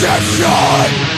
deception